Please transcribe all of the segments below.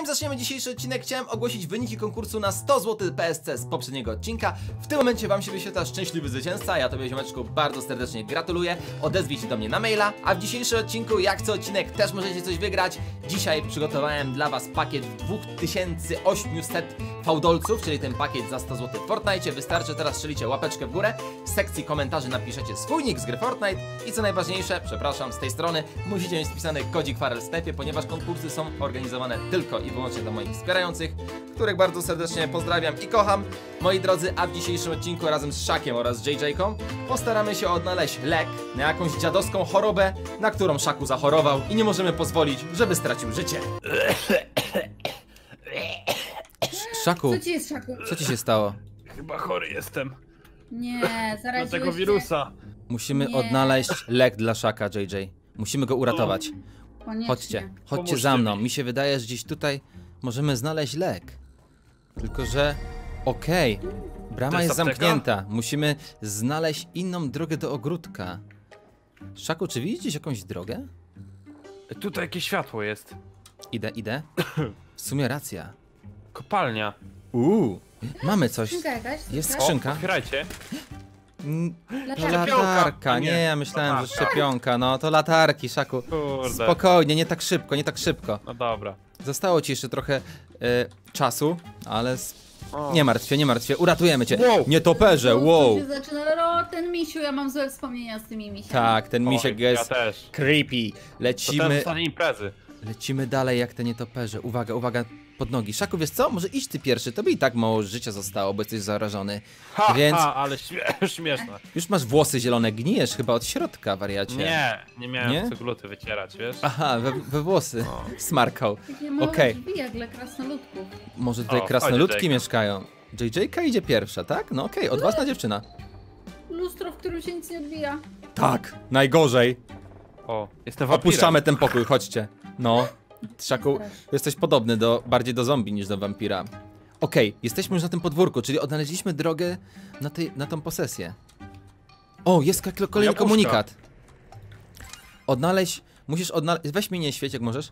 zanim zaczniemy dzisiejszy odcinek, chciałem ogłosić wyniki konkursu na 100 zł PSC z poprzedniego odcinka. W tym momencie Wam się wyświetla szczęśliwy zwycięzca. Ja Tobie, ziomeczku, bardzo serdecznie gratuluję. Odezwij się do mnie na maila. A w dzisiejszym odcinku, jak co odcinek, też możecie coś wygrać. Dzisiaj przygotowałem dla Was pakiet w 2800 fałdolców, czyli ten pakiet za 100 zł w Fortnite. Wystarczy teraz strzelicie łapeczkę w górę, w sekcji komentarzy napiszecie swój nick z gry Fortnite i co najważniejsze, przepraszam, z tej strony musicie mieć spisany kodzik Farel w sklepie, ponieważ konkursy są organizowane tylko i wyłącznie dla moich wspierających, których bardzo serdecznie pozdrawiam i kocham. Moi drodzy, a w dzisiejszym odcinku razem z Szakiem oraz JJ-ką postaramy się odnaleźć lek na jakąś dziadowską chorobę, na którą Szaku zachorował i nie możemy pozwolić, żeby stracił życie. Szaku, Co ci jest, Szaku? co ci się stało? Chyba chory jestem Nie, na zaraziłeś tego się. wirusa. Musimy Nie. odnaleźć lek dla Szaka, JJ. Musimy go uratować. Koniecznie. Chodźcie, chodźcie Pomóżcie za mną. mi. Mi się wydaje, że gdzieś tutaj możemy znaleźć lek. Tylko, że okej, brama To jest jest zamknięta. Musimy znaleźć inną drogę do ogródka. Szaku, czy widzisz gdzieś jakąś drogę? Tutaj jakieś światło jest. Idę, idę. W sumie racja. Kopalnia. Uuu, mamy coś. Jest Skrzynka? Otwierajcie. Mm, Latarka. Latarka, nie, nie, ja myślałem, że latarka. szczepionka. No to latarki, Szaku. Kurde. Spokojnie, nie tak szybko, nie tak szybko. No dobra. Zostało ci jeszcze trochę e, czasu, ale O. nie martw się, nie martw się, uratujemy cię. Wow. Nie toperze, wow. się zaczyna, o, ten misiu, ja mam złe wspomnienia z tymi misiami. Tak, ten Oj, misiek Ja jest też. creepy. To Lecimy, ostatniej imprezy. lecimy dalej jak te nietoperze. Uwaga, uwaga, pod nogi. Szaku, wiesz co? Może iść ty pierwszy, to by i tak mało życia zostało, bo jesteś zarażony. Ha, Więc- ha, ale śmie śmieszne. Już masz włosy zielone, gnijesz chyba od środka, wariacie. Nie, nie miałem Nie? co gluty wycierać, wiesz? Aha, we, we włosy. O. Smarkał. Takie małe Okej. drzwi jak dla krasnoludków. Może tutaj O, krasnoludki mieszkają. JJ idzie pierwsza, tak? No okej, odważna dziewczyna. Lustro, w którym się nic nie odbija. Tak, najgorzej. O, jestem wampirem. Opuszczamy ten pokój, chodźcie. No, Szaku, jesteś podobny do, bardziej do zombie niż do wampira. Okej, jesteśmy już na tym podwórku, czyli odnaleźliśmy drogę na, tej, na tą posesję. O, jest kolejny Jabłuszka. komunikat. Odnaleźć, musisz odnaleźć, weź mnie nie świeć jak możesz.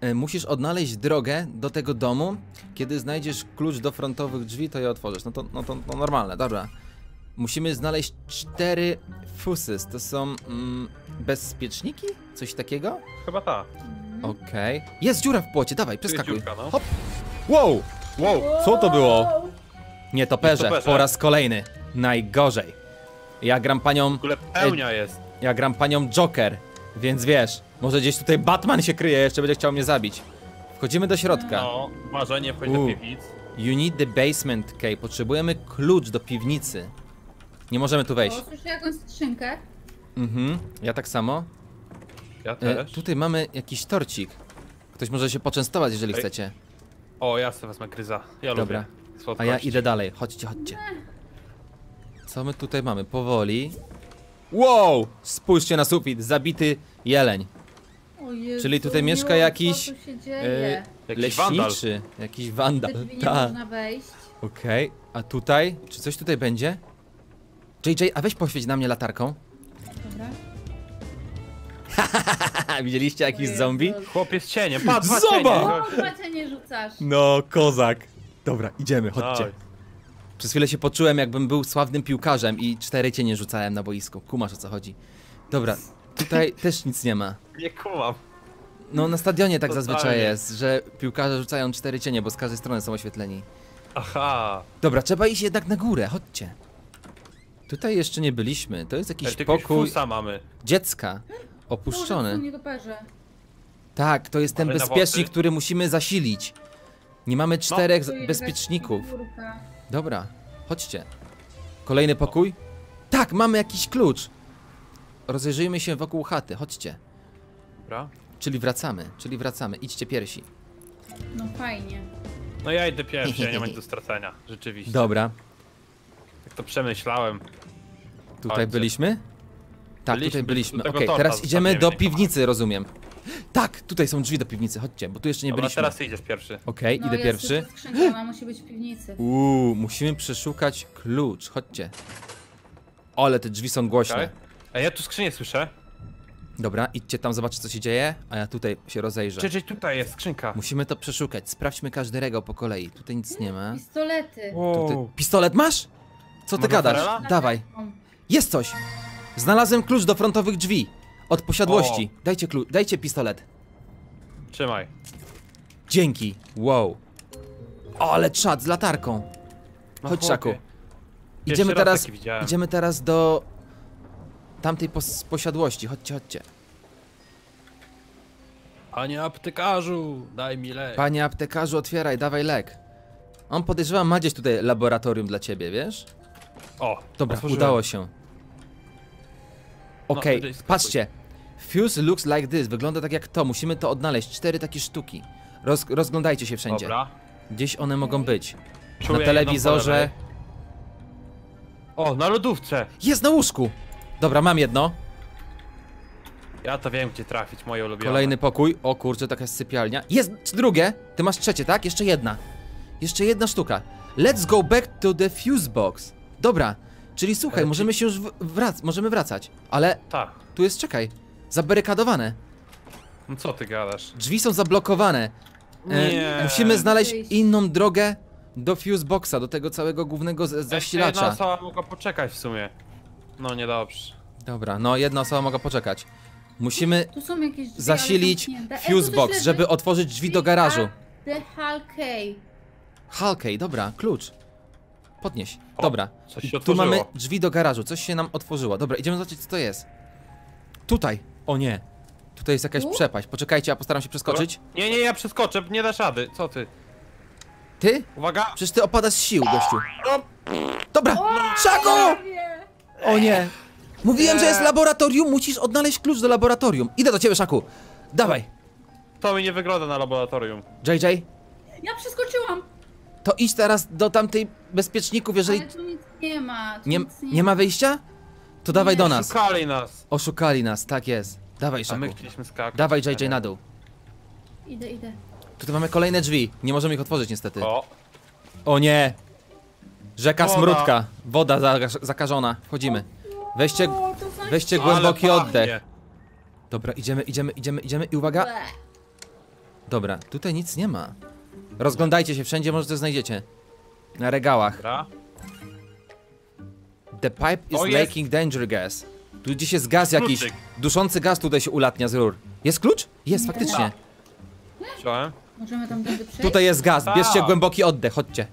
E, Musisz odnaleźć drogę do tego domu. Kiedy znajdziesz klucz do frontowych drzwi, to je otworzysz. No to, no to no normalne, dobra. Musimy znaleźć cztery fusys. To są mm, bezpieczniki? Coś takiego? Chyba ta. Okej. Jest dziura w płocie, dawaj, przeskakuj. dziurka, no. Hop. Wow! Wow. Co to było? Wow. Nie toperze, Nietoperze. po raz kolejny. Najgorzej. Ja gram panią. W ogóle pełnia jest. Ja gram panią Joker, więc wiesz, może gdzieś tutaj Batman się kryje, jeszcze będzie chciał mnie zabić. Wchodzimy do środka. No, uważaj, nie wchodź do piwnic. You need the basement key. Potrzebujemy klucz do piwnicy. Nie możemy tu wejść. O, słyszę jakąś skrzynkę. Mhm, ja tak samo. Ja E, też. tutaj mamy jakiś torcik. Ktoś może się poczęstować, jeżeli Ej, chcecie. O, ja sobie wezmę gryza. Ja Dobra. lubię. A Słodkości. ja idę dalej. Chodźcie, chodźcie. Co my tutaj mamy? Powoli. Wow! Spójrzcie na sufit. Zabity jeleń. O Jezu, Czyli tutaj miło, mieszka jakiś, Co tu się E, dzieje? Jakiś wandal. leśniczy. Jakiś Te wandal. drzwi nie Tak. można wejść. Okej. A tutaj? Czy coś tutaj będzie? JJ, a weź poświeć na mnie latarką. Widzieliście jakiś zombie? Chłopiec cienie, patrz, dwa Zobacz! cienie. O, chyba cię nie rzucasz. No, kozak. Dobra, idziemy, chodźcie. Oj. Przez chwilę się poczułem, jakbym był sławnym piłkarzem i cztery cienie rzucałem na boisku. Kumasz o co chodzi. Dobra, tutaj też nic nie ma. Nie kumam. No na stadionie tak Totalnie. zazwyczaj jest, że piłkarze rzucają cztery cienie, bo z każdej strony są oświetleni. Aha. Dobra, trzeba iść jednak na górę, chodźcie. Tutaj jeszcze nie byliśmy, to jest jakiś pokój fusa mamy. dziecka. Boże, Opuszczony. nietoperze. Tak, to jest ten bezpiecznik, który musimy zasilić. Nie mamy czterech Tu jest bezpieczników. Dobra, chodźcie. Kolejny pokój? Tak, mamy jakiś klucz. Rozejrzyjmy się wokół chaty, chodźcie. Dobra. Czyli wracamy, czyli wracamy. Idźcie piersi. No fajnie. No ja idę pierwszy, ja nie mam nic do stracenia. Rzeczywiście. Dobra, Jak to przemyślałem. tutaj Chodźcie. byliśmy? Tak, Byliśmy, tutaj byliśmy. Okej, torta teraz idziemy do piwnicy, rozumiem. Tak, tutaj są drzwi do piwnicy, chodźcie, bo tu jeszcze nie Dobra, byliśmy. teraz ty idziesz pierwszy. Okej, No, idę pierwszy. skrzynka, ona musi być w piwnicy. Uuu, musimy przeszukać klucz, chodźcie. Ale te drzwi są głośne. Okay. A ja tu skrzynię słyszę. Dobra, idźcie tam, zobaczcie co się dzieje, a ja tutaj się rozejrzę. Czy, czy tutaj jest skrzynka? Musimy to przeszukać, sprawdźmy każdy regał po kolei. Tutaj nic nie ma. Pistolety. Tutaj... Pistolet masz? Co ty gadasz? Dawaj. Jest coś! Znalazłem klucz do frontowych drzwi. Od posiadłości. Dajcie klucz, dajcie pistolet. Trzymaj. Dzięki. Wow. O, ale czad z latarką. No Chodź, chłopie. Szaku. Idziemy raz teraz, idziemy teraz do tamtej pos posiadłości. Chodźcie, chodźcie. Panie aptekarzu, daj mi lek. Panie aptekarzu, otwieraj, dawaj lek. On podejrzewam, ma gdzieś tutaj laboratorium dla ciebie, wiesz? O, Dobra, otworzyłem. udało się. Okej, No, skakuj. patrzcie. Fuse looks like this. Wygląda tak jak to. Musimy to odnaleźć. Cztery takie sztuki. Roz, rozglądajcie się wszędzie. Dobra. Gdzieś one mogą być. Czuję na telewizorze. O, na lodówce. Jest na łóżku! Dobra, mam jedno. Ja to wiem, gdzie trafić, moje ulubione. Kolejny pokój. O kurczę, taka jest sypialnia. Jest drugie. Ty masz trzecie, tak? Jeszcze jedna. Jeszcze jedna sztuka. Let's go back to the fuse box. Dobra. Czyli słuchaj, Ale możemy się już wrac możemy wracać. Ale Tak. tu jest, czekaj, zabarykadowane. No co ty gadasz? Drzwi są zablokowane. E, Nie. Musimy znaleźć inną drogę do fuse boxa, do tego całego głównego z- Jeszcze jedna zasilacza. osoba mogła poczekać w sumie. No niedobrze. Dobra, no jedna osoba mogła poczekać. Musimy Tu są jakieś drzwi, zasilić ale zamknięte. Ej, fuse tu coś box, leży. żeby otworzyć drzwi do garażu. The Halkey. Halkej, dobra, klucz. Podnieś. O, Dobra. coś się tu otworzyło. mamy drzwi do garażu, coś się nam otworzyło. Dobra, idziemy zobaczyć co to jest. Tutaj. O nie. Tutaj jest jakaś Tu? przepaść. Poczekajcie, ja postaram się przeskoczyć. Nie, nie, ja przeskoczę, nie dasz rady. Co ty? Ty? Uwaga! Przecież ty opadasz z sił, gościu. Dobra! Szaku! Nie. O nie! Mówiłem, że jest laboratorium, musisz odnaleźć klucz do laboratorium. Idę do ciebie, Szaku. Dawaj. To mi nie wygląda na laboratorium. JJ, Ja. To idź teraz do tamtej bezpieczników, jeżeli Ale tu nic nie ma. Tu nie, nic nie ma wyjścia, to dawaj Nie. do nas. Szukali nas. Oszukali nas, tak jest. Dawaj, A my Szaku. chcieliśmy skakać. Dawaj, JJ, na dół. Idę, idę. Tutaj mamy kolejne drzwi. Nie możemy ich otworzyć niestety. O, O nie! Rzeka Woda. smródka. Woda za, zakażona. Wchodzimy. Weźcie, weźcie głęboki oddech. Dobra, idziemy, idziemy, idziemy, idziemy i uwaga. Dobra, tutaj nic nie ma. Rozglądajcie się wszędzie, może coś znajdziecie. Na regałach. Dobra. The pipe is O, jest. leaking danger gas. Tu gdzieś jest gaz jakiś. Kluczyk. Duszący gaz tutaj się ulatnia z rur. Jest klucz? Jest, Nie. faktycznie. Wziąłem. Możemy tam tędy przejść? Tutaj jest gaz. Bierzcie Tak. głęboki oddech, chodźcie.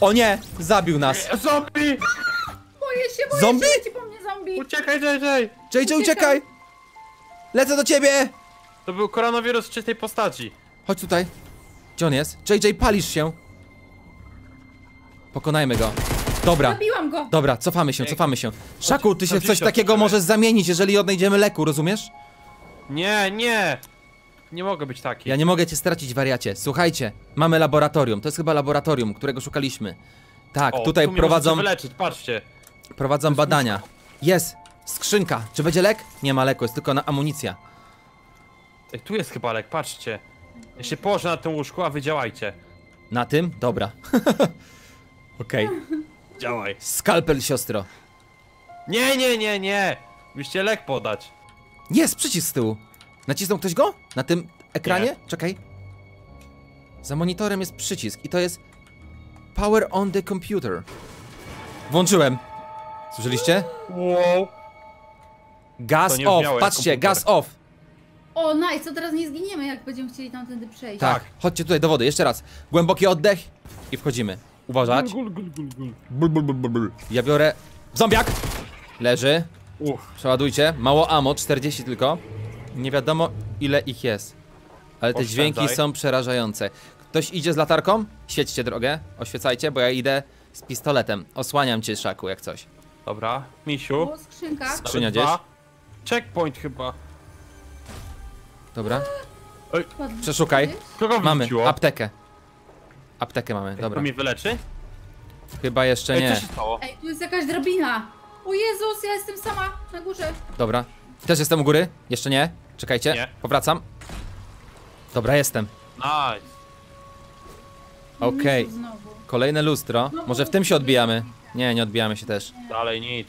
O nie! Zabił nas. Zombie! Boję się, boję Zombie? się, leci po mnie zombie. Uciekaj, JJ! JJ, uciekaj! Lecę do ciebie! To był koronawirus w czystej postaci. Chodź tutaj. Gdzie on jest? JJ, palisz się. Pokonajmy go. Dobra, Zabiłam go. dobra, cofamy się, cofamy się. Szaku, ty się w coś 70 takiego możesz zamienić, jeżeli odnajdziemy leku, rozumiesz? Nie, nie! Nie mogę być taki. Ja nie mogę cię stracić, wariacie. Słuchajcie, mamy laboratorium. To jest chyba laboratorium, którego szukaliśmy. Tak, O, tutaj tu mnie prowadzą, możecie wyleczyć, patrzcie. prowadzą badania. Jest! Skrzynka. Czy będzie lek? Nie ma leku, jest tylko na amunicja. Ej, tu jest chyba lek, patrzcie. Ja się położę na tym łóżku, a wy działajcie. Na tym? Dobra. Okej. Działaj. Skalpel, siostro. Nie, nie, nie, nie! Musicie lek podać. Jest przycisk z tyłu. Nacisnął ktoś go? Na tym ekranie? Nie. Czekaj. Za monitorem jest przycisk i to jest Power on the computer. Włączyłem. Słyszeliście? Wow. Gas To nie off. brzmiało jak Patrzcie, komputer. gas off. O, nice, to teraz nie zginiemy, jak będziemy chcieli tamtędy przejść. Tak. Chodźcie tutaj do wody, jeszcze raz. Głęboki oddech i wchodzimy. Uważać. Gul, gul, gul, gul. Bul, bul, bul, bul, bul. Ja biorę. Zombiak! Leży. Uff. Przeładujcie. Mało ammo, 40 tylko. Nie wiadomo ile ich jest. Ale te Oszczędzaj. dźwięki są przerażające. Ktoś idzie z latarką? Świećcie drogę, oświecajcie, bo ja idę z pistoletem. Osłaniam cię, Szaku, jak coś. Dobra, misiu. O, skrzynka. Skrzynia Dwa. gdzieś? Checkpoint chyba. Dobra. Ładnie. Przeszukaj. Kogo Mamy aptekę. Aptekę mamy, Ej, dobra. To mnie wyleczy? Chyba jeszcze Ej, co nie. się stało? Ej, tu jest jakaś drabina. O Jezus, ja jestem sama na górze. Dobra. Też jestem u góry? Jeszcze nie? Czekajcie. Nie. Powracam. Dobra, jestem. Nice. Okej. Znowu. Kolejne lustro. Może w tym się odbijamy? Nie, nie odbijamy się też. Dalej nic.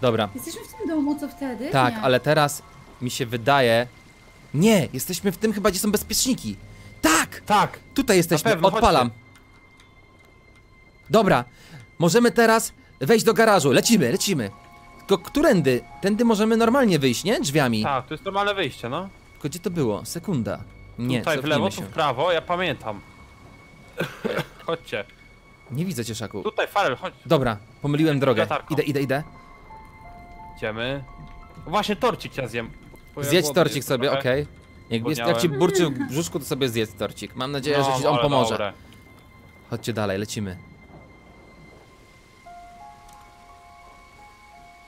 Dobra. Jesteśmy w tym domu, co wtedy? Tak, Nie. ale teraz mi się wydaje... Nie, jesteśmy w tym chyba, gdzie są bezpieczniki. Tak! Tak! Tutaj jesteśmy, pewno, odpalam. Dobra, możemy teraz wejść do garażu. Lecimy, lecimy. Tylko którędy? Tędy możemy normalnie wyjść, nie? Drzwiami. Tak, to jest normalne wyjście, no. Tylko gdzie to było? Sekunda. Nie, Tutaj w lewo, się. tu w prawo, ja pamiętam. Chodźcie. Nie widzę cię, Szaku. Tutaj Farel, chodź. Dobra, pomyliłem drogę. Idę, idę, idę. Idziemy. Właśnie torcik ja zjem. Głodny torcik sobie, okej. Jak, jest, jak ci burczy w brzuszku, to sobie zjedz torcik. Mam nadzieję, że No, ci on pomoże. dobre. Chodźcie dalej, lecimy.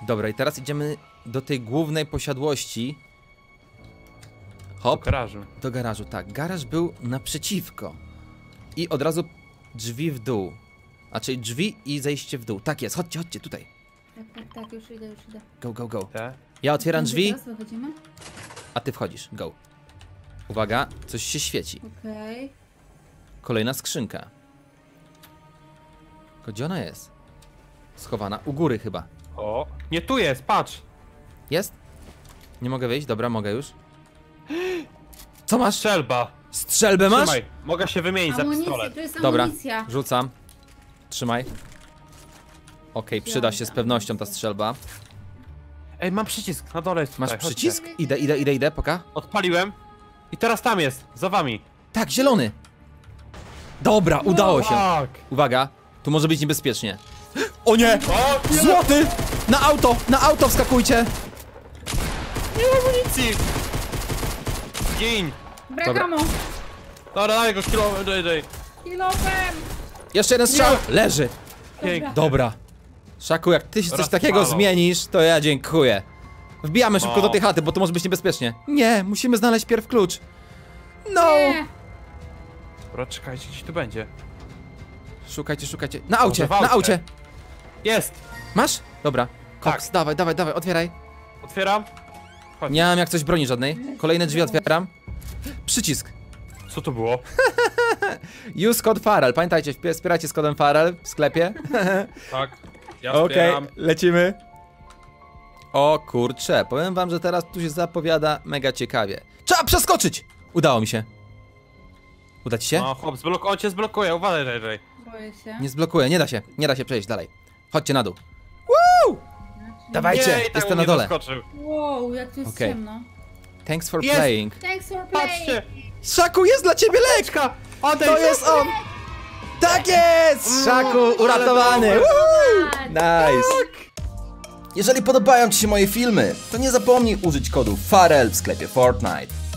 Dobra, i teraz idziemy do tej głównej posiadłości. Hop, garażu. do garażu. Tak, garaż był naprzeciwko. I od razu drzwi w dół. A czyli drzwi i zejście w dół. Tak jest, chodźcie, chodźcie tutaj. Tak, tak, tak, już idę, już idę. Go, go, go. Te. Ja otwieram drzwi, Teraz wychodzimy? a ty wchodzisz. Go. Uwaga, coś się świeci. Okej. Kolejna skrzynka. Tylko gdzie ona jest? Schowana. U góry chyba. O, nie tu jest, patrz. Jest? Nie mogę wyjść? Dobra, mogę już. Co masz? Strzelba. Strzelbę masz? Trzymaj, mogę się wymienić za Amunicja, pistolet. to jest Dobra, amunicja. rzucam. Trzymaj. Okej, przyda się z pewnością ta strzelba. Ej, mam przycisk, na dole jest Masz tutaj, chodźcie. przycisk? Idę, idę, idę, idę, poka. Odpaliłem. I teraz tam jest, za wami. Tak, zielony. Dobra, udało się. Tak. Uwaga, tu może być niebezpiecznie. O nie! Złoty! Na auto! Na auto wskakujcie! nie ma amunicji. Gin. Brakamo! Dobra, daj go kilo, daj, daj. Kilofem! Jeszcze jeden strzał! Leży! Pięknie. Dobra. Szaku, jak ty się coś takiego zmienisz, to ja dziękuję. Wbijamy szybko No. do tej chaty, bo to może być niebezpiecznie. Nie, musimy znaleźć pierw klucz. No! Nie! Dobra, czekajcie, gdzieś tu będzie. Szukajcie, szukajcie. Na aucie, na aucie. Jest. Masz? Dobra. Koks, Tak. dawaj, dawaj, dawaj, otwieraj. Otwieram. Chodź. Nie mam jak coś broni żadnej. Kolejne drzwi otwieram. Przycisk. Co to było? Use code Farel. Pamiętajcie, wspierajcie z kodem Farel w sklepie. Tak. Ja Okej, wspieram. lecimy. O kurcze, powiem wam, że teraz tu się zapowiada mega ciekawie. Trzeba przeskoczyć! Udało mi się. Uda ci się? No, chłop, zblok on cię zblokuje, uważaj, daj, daj. Boję się. Nie zblokuje, nie da się. Nie da się przejść dalej. Chodźcie na dół. Woo! Dawajcie, Nie, tak jestem na dole. Wow, jak tu jest Okej. ciemno. Thanks for Jest! playing. Thanks for playing! Patrzcie! Szaku, jest dla ciebie! Odejdź! To jest on! Tak jest! Szaku, uratowany! Woohoo! Tak. Nice! Jeżeli podobają Ci się moje filmy, to nie zapomnij użyć kodu FAREL w sklepie Fortnite.